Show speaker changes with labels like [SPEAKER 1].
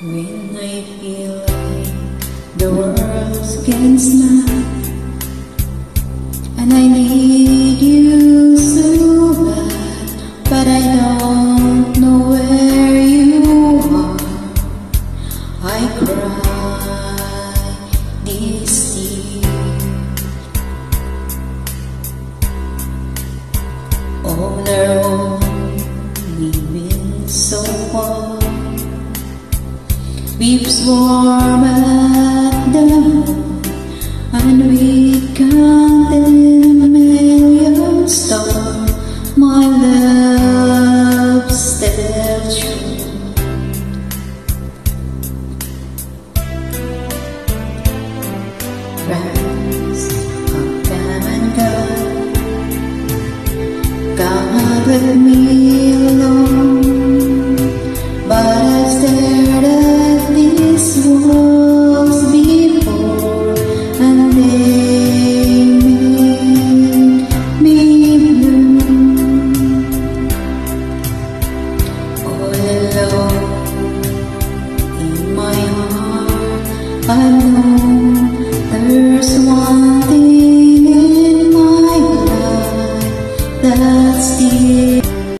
[SPEAKER 1] When I feel like the world's against me And I need you so bad But I don't know where you are. I cry this tear On our own we've been so far We've sworn at the moon And we counted a million stars My love still true Friends come and gone Come with me That's the